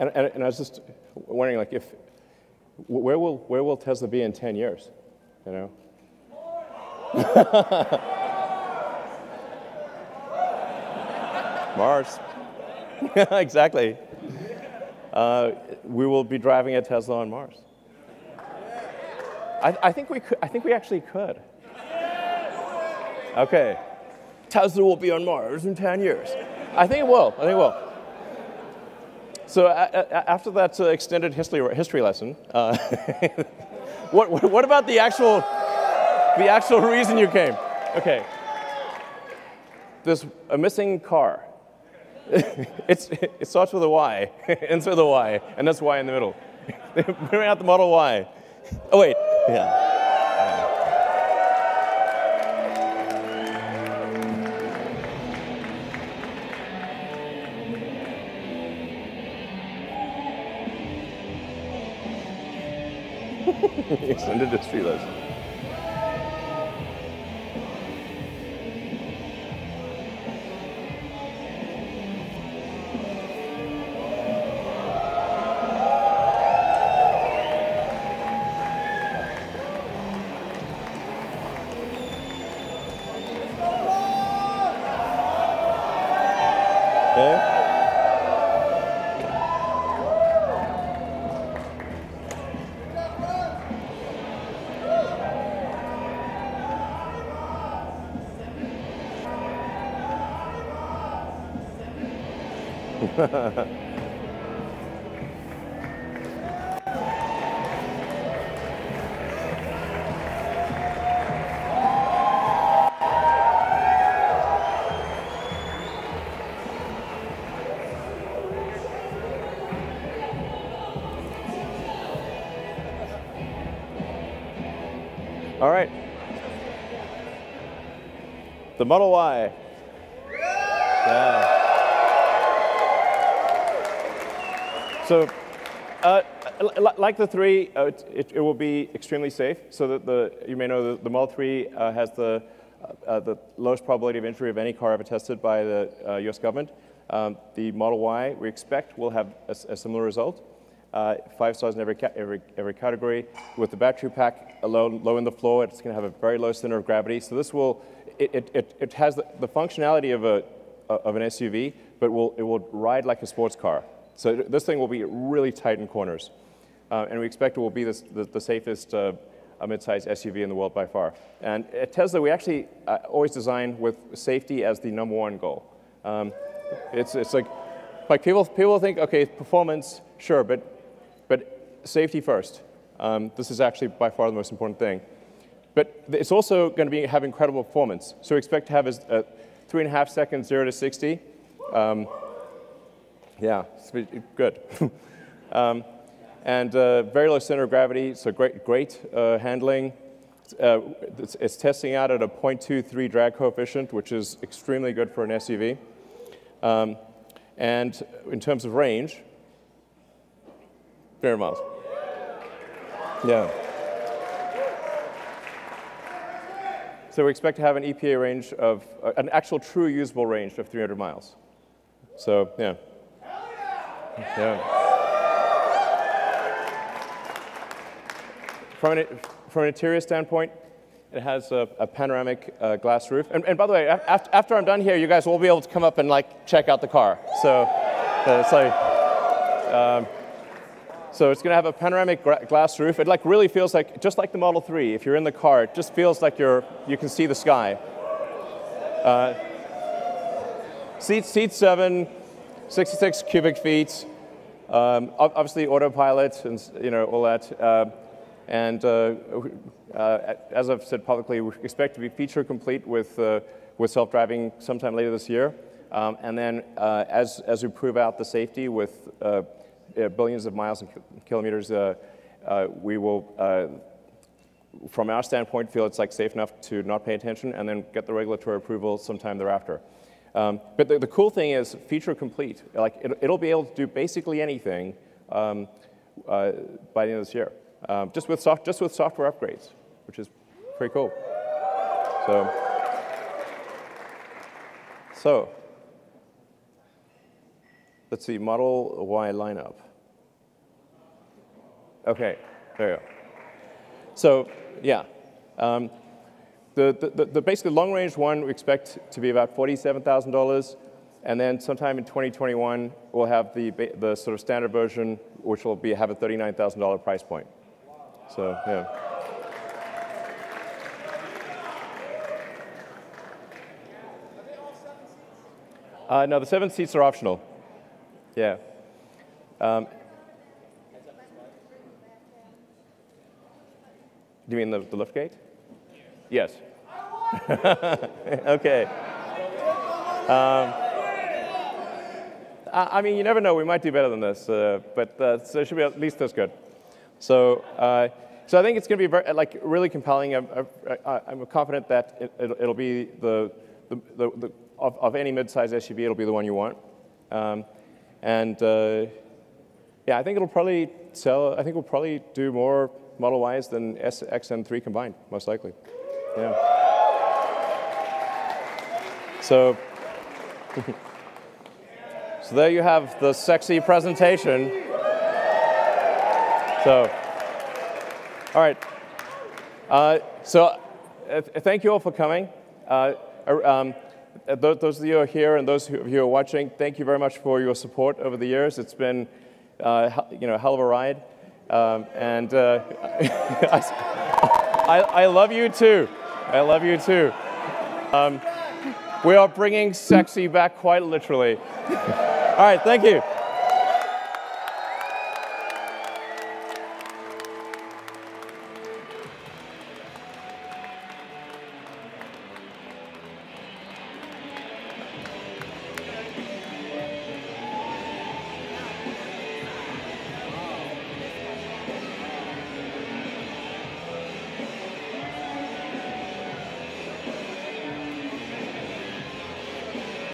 And, and, and I was just wondering, like, if where will where will Tesla be in 10 years? You know. Mars. exactly. Uh, we will be driving a Tesla on Mars. I, I, think we could. I think we actually could. Okay. Tesla will be on Mars in 10 years. I think it will. I think it will. So after that uh, extended history, history lesson, uh, what, what about the actual, the actual reason you came? Okay. There's a missing car. it's, it starts with a Y, ends with a Y, and that's Y in the middle. Bring out the Model Y. Oh, wait. Yeah. Extended history lesson. All right. The Model Y. Yeah. So, uh, like the 3, uh, it, it, will be extremely safe. So that the, you may know the, the Model 3 uh, has the, uh, the lowest probability of injury of any car ever tested by the US uh, government. Um, the Model Y, we expect, will have a, a similar result uh, five stars in every, every, every category. With the battery pack low, low in the floor, it's going to have a very low center of gravity. So this will, it, it, it has the, the functionality of, a, of an SUV, but will, it will ride like a sports car. So this thing will be really tight in corners. Uh, and we expect it will be this, the, the safest uh, mid-sized SUV in the world by far. And at Tesla, we actually uh, always design with safety as the number one goal. Um, it's, it's like, like people, people think, okay, performance, sure, but, but safety first. Um, this is actually by far the most important thing. But it's also going to be, have incredible performance. So we expect to have a, a three and a half seconds, zero to 60. Um, yeah, good. um, and uh, very low center of gravity, so great, great uh, handling. Uh, it's, it's, testing out at a 0.23 drag coefficient, which is extremely good for an SUV. Um, and in terms of range, very miles. Yeah. So we expect to have an EPA range of, uh, an actual true usable range of 300 miles. So, yeah. From an, from an interior standpoint, it has a, a panoramic uh, glass roof. And, and, by the way, after, after I'm done here, you guys will be able to come up and like check out the car. So uh, it's like, um, so it's going to have a panoramic glass roof. It like really feels like, just like the Model 3, if you're in the car, it just feels like you're, you can see the sky. Uh, seat, seat 7, 66 cubic feet. Um, obviously autopilot and you know all that. Uh, and uh, uh, as I've said publicly, we expect to be feature complete with, uh, with self-driving sometime later this year. Um, and then uh, as, as we prove out the safety with uh, billions of miles and kilometers, we will, from our standpoint, feel it's like safe enough to not pay attention and then get the regulatory approval sometime thereafter. Um, but the, the, cool thing is feature complete. Like it, will be able to do basically anything um, uh, by the end of this year, um, just with soft, just with software upgrades, which is pretty cool. So, so let's see, Model Y lineup. Okay, there you go. So, yeah. The, the, the, basically long range one we expect to be about $47,000. And then sometime in 2021, we'll have the, the sort of standard version, which will be, have a $39,000 price point. So, yeah. Uh, no, the seven seats are optional. Yeah. Um, do you mean the, the lift gate? Yes. okay. Um, I, mean, you never know. We might do better than this, uh, but uh, so it should be at least as good. So, uh, so I think it's going to be very, like really compelling. I'm, I'm confident that it, will be the, the, the, the of, of, any mid-size SUV, it'll be the one you want. Um, and uh, yeah, I think it'll probably sell. I think we'll probably do more Model Ys than S, X, and 3 combined, most likely. Yeah. So, so there you have the sexy presentation. So, all right. Uh, so, uh, thank you all for coming. Uh, um, those of you who are here and those of you who are watching, thank you very much for your support over the years. It's been, uh, you know, a hell of a ride. Um, and uh, I, I, love you too. I love you too. Um, we are bringing sexy back quite literally. All right, thank you.